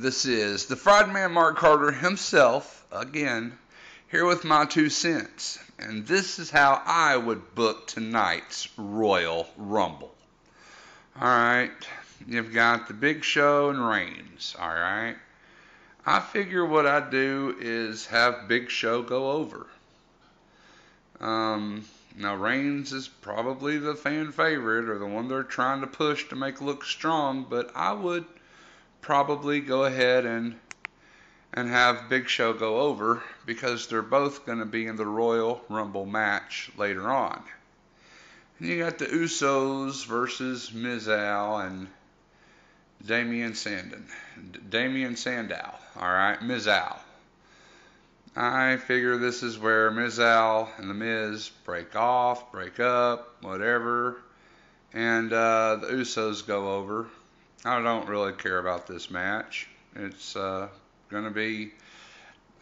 This is the Fried Man Mark Carter himself, again, here with my two cents. And this is how I would book tonight's Royal Rumble. Alright, you've got the Big Show and Reigns, alright? I figure what I'd do is have Big Show go over. Um, now Reigns is probably the fan favorite or the one they're trying to push to make look strong, but I would probably go ahead and and have Big Show go over because they're both going to be in the Royal Rumble match later on. And you got the Usos versus Mizdow and Damian Sandin. Damien Sandow, all right, Mizdow. I figure this is where Mizdow and the Miz break off, break up, whatever, and uh, the Usos go over. I don't really care about this match. It's uh, going to be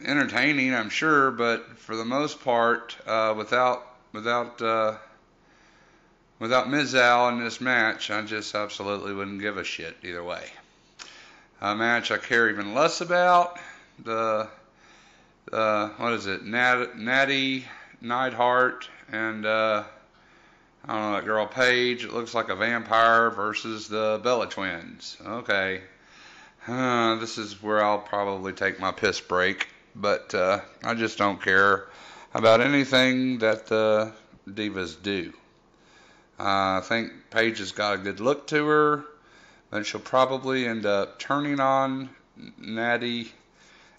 entertaining, I'm sure, but for the most part, uh, without without uh, without Mizdow in this match, I just absolutely wouldn't give a shit either way. A match I care even less about the uh, what is it, Nat, Natty Neidhart and uh, I don't know that girl Paige. It looks like a vampire versus the Bella Twins. Okay, uh, this is where I'll probably take my piss break, but uh, I just don't care about anything that the divas do. Uh, I think Paige has got a good look to her, but she'll probably end up turning on Natty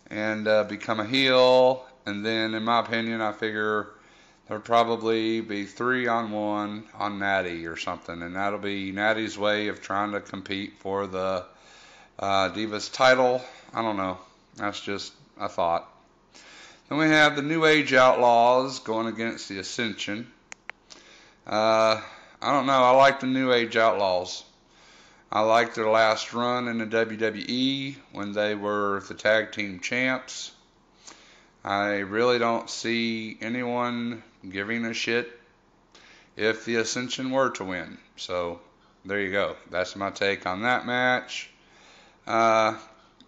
and uh, become a heel. And then, in my opinion, I figure there'll probably be three on one on Natty or something, and that'll be Natty's way of trying to compete for the uh, Divas title. I don't know. That's just a thought. Then we have the New Age Outlaws going against the Ascension. Uh, I don't know. I like the New Age Outlaws. I like their last run in the WWE when they were the tag team champs. I really don't see anyone giving a shit if the Ascension were to win. So there you go. That's my take on that match. Uh,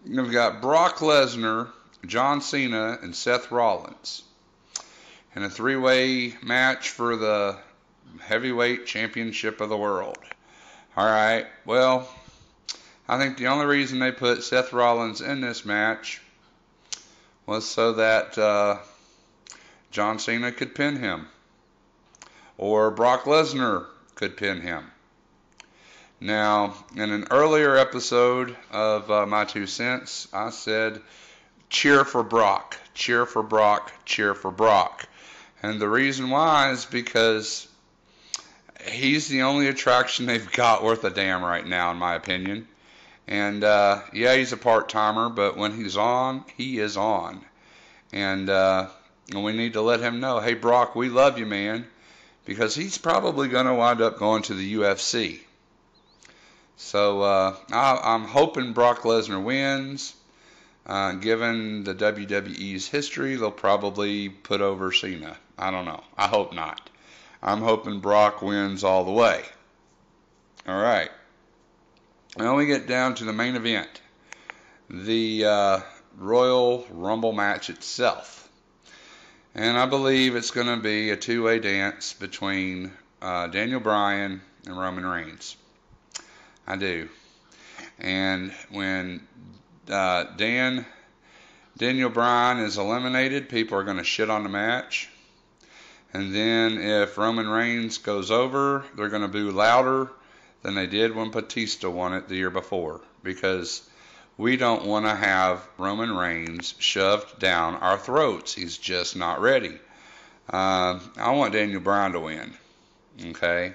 we've got Brock Lesnar, John Cena, and Seth Rollins in a three way match for the heavyweight championship of the world. All right. Well, I think the only reason they put Seth Rollins in this match was so that uh, John Cena could pin him, or Brock Lesnar could pin him. Now, in an earlier episode of uh, My Two Cents, I said, cheer for Brock, cheer for Brock, cheer for Brock. And the reason why is because he's the only attraction they've got worth a damn right now, in my opinion. And uh, yeah, he's a part timer, but when he's on, he is on. And, uh, and we need to let him know, hey Brock, we love you, man, because he's probably going to wind up going to the UFC. So uh, I, am hoping Brock Lesnar wins. Uh, given the WWE's history, they'll probably put over Cena. I don't know. I hope not. I'm hoping Brock wins all the way. All right. Now we get down to the main event the uh, Royal Rumble match itself. And I believe it's going to be a two way dance between uh, Daniel Bryan and Roman Reigns. I do. And when uh, Dan Daniel Bryan is eliminated, people are going to shit on the match. And then if Roman Reigns goes over, they're going to boo louder than they did when Batista won it the year before because we don't want to have Roman Reigns shoved down our throats. He's just not ready. Uh, I want Daniel Bryan to win. Okay?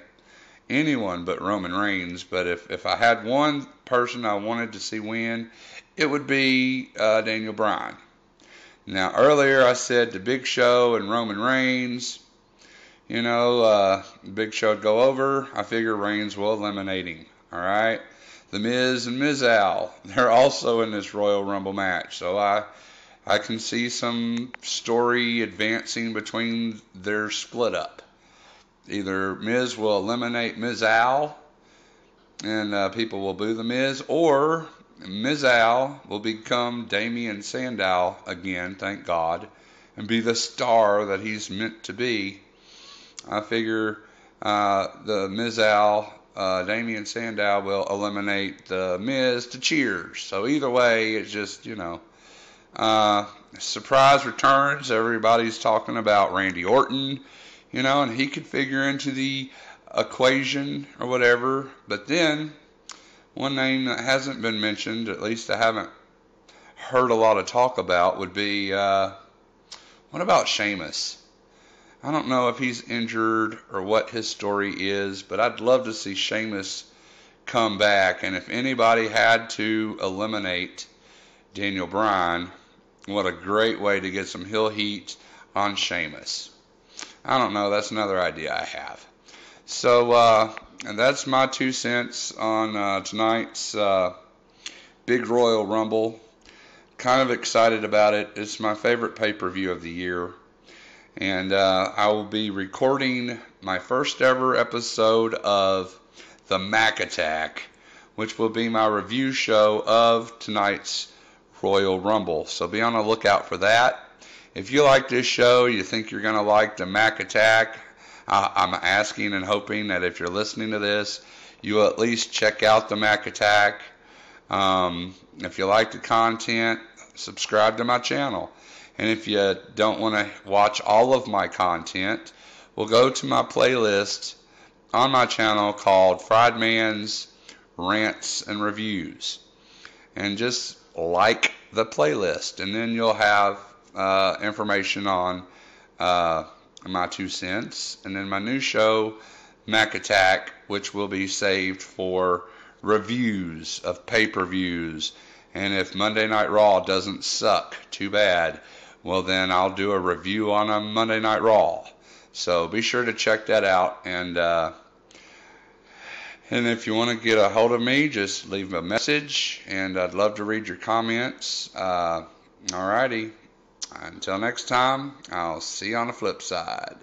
Anyone but Roman Reigns. But if, if I had one person I wanted to see win, it would be uh, Daniel Bryan. Now, earlier I said the Big Show and Roman Reigns you know, uh, Big Show would go over. I figure Reigns will eliminate him. All right. The Miz and Mizdow, they're also in this Royal Rumble match. So I, I can see some story advancing between their split up. Either Miz will eliminate Mizdow and uh, people will boo the Miz, or Mizdow will become Damien Sandow again, thank God, and be the star that he's meant to be. I figure uh, the Mizdow, uh, Damien Sandow will eliminate the Miz to Cheers. So either way, it's just you know, uh, surprise returns. Everybody's talking about Randy Orton, you know, and he could figure into the equation or whatever. But then one name that hasn't been mentioned, at least I haven't heard a lot of talk about, would be uh, what about Sheamus? I don't know if he's injured or what his story is, but I'd love to see Sheamus come back. And if anybody had to eliminate Daniel Bryan, what a great way to get some heel heat on Sheamus. I don't know. That's another idea I have. So uh, that's my two cents on uh, tonight's uh, Big Royal Rumble. Kind of excited about it. It's my favorite pay per view of the year and uh, I will be recording my first ever episode of The Mac Attack, which will be my review show of tonight's Royal Rumble. So be on the lookout for that. If you like this show, you think you're going to like The Mac Attack, I'm asking and hoping that if you're listening to this, you at least check out The Mac Attack. Um, if you like the content, subscribe to my channel. And if you don't want to watch all of my content, we'll go to my playlist on my channel called Fried Man's Rants and Reviews. And just like the playlist, and then you'll have uh, information on uh, my two cents, and then my new show, Mac Attack, which will be saved for reviews of pay per views. And if Monday Night Raw doesn't suck, too bad well, then I'll do a review on a Monday Night Raw. So be sure to check that out. And uh, and if you want to get a hold of me, just leave a message, and I'd love to read your comments. Uh, alrighty. Until next time, I'll see you on the flip side.